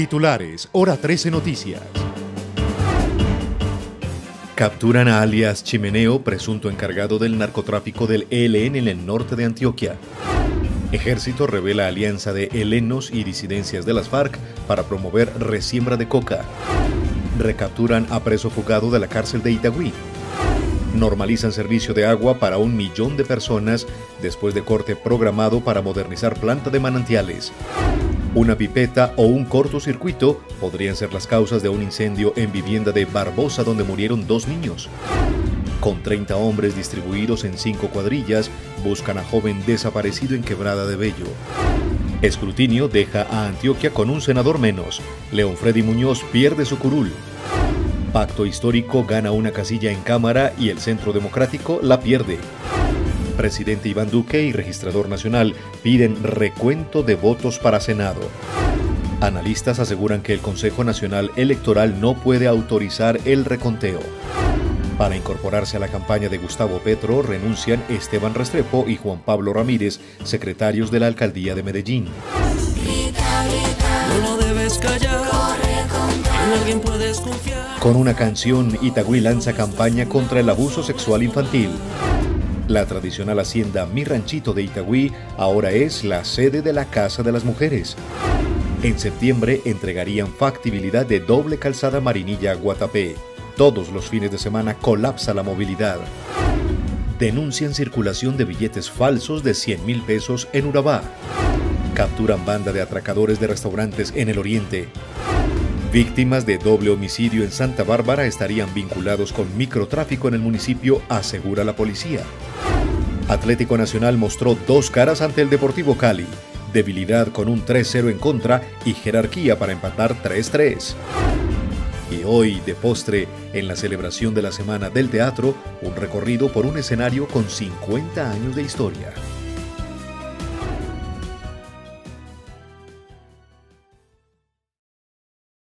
Titulares, hora 13 Noticias. Capturan a alias Chimeneo, presunto encargado del narcotráfico del ELN en el norte de Antioquia. Ejército revela alianza de helenos y disidencias de las FARC para promover resiembra de coca. Recapturan a preso fugado de la cárcel de Itagüí. Normalizan servicio de agua para un millón de personas después de corte programado para modernizar planta de manantiales. Una pipeta o un cortocircuito podrían ser las causas de un incendio en vivienda de Barbosa donde murieron dos niños. Con 30 hombres distribuidos en cinco cuadrillas, buscan a joven desaparecido en Quebrada de Bello. Escrutinio deja a Antioquia con un senador menos. León Freddy Muñoz pierde su curul. Pacto histórico gana una casilla en Cámara y el Centro Democrático la pierde presidente Iván Duque y registrador nacional piden recuento de votos para Senado. Analistas aseguran que el Consejo Nacional Electoral no puede autorizar el reconteo. Para incorporarse a la campaña de Gustavo Petro renuncian Esteban Restrepo y Juan Pablo Ramírez, secretarios de la alcaldía de Medellín. Con una canción, Itagüí lanza campaña contra el abuso sexual infantil. La tradicional hacienda Mi Ranchito de Itagüí ahora es la sede de la Casa de las Mujeres. En septiembre entregarían factibilidad de doble calzada Marinilla Guatapé. Todos los fines de semana colapsa la movilidad. Denuncian circulación de billetes falsos de 100 mil pesos en Urabá. Capturan banda de atracadores de restaurantes en el oriente. Víctimas de doble homicidio en Santa Bárbara estarían vinculados con microtráfico en el municipio, asegura la policía. Atlético Nacional mostró dos caras ante el Deportivo Cali, debilidad con un 3-0 en contra y jerarquía para empatar 3-3. Y hoy, de postre, en la celebración de la Semana del Teatro, un recorrido por un escenario con 50 años de historia.